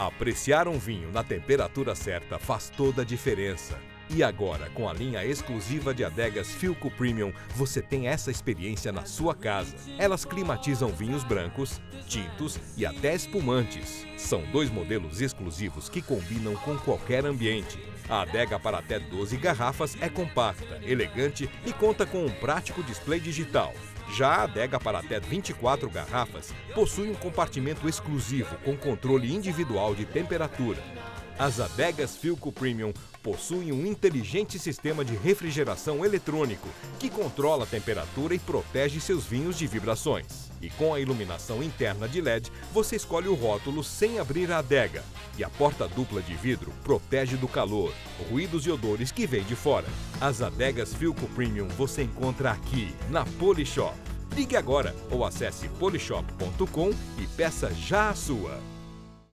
Apreciar um vinho na temperatura certa faz toda a diferença. E agora, com a linha exclusiva de adegas Filco Premium, você tem essa experiência na sua casa. Elas climatizam vinhos brancos, tintos e até espumantes. São dois modelos exclusivos que combinam com qualquer ambiente. A adega para até 12 garrafas é compacta, elegante e conta com um prático display digital. Já a adega para até 24 garrafas possui um compartimento exclusivo com controle individual de temperatura. As adegas Filco Premium possuem um inteligente sistema de refrigeração eletrônico que controla a temperatura e protege seus vinhos de vibrações. E com a iluminação interna de LED, você escolhe o rótulo sem abrir a adega. E a porta dupla de vidro protege do calor, ruídos e odores que vêm de fora. As adegas Filco Premium você encontra aqui, na Polishop. Ligue agora ou acesse polishop.com e peça já a sua.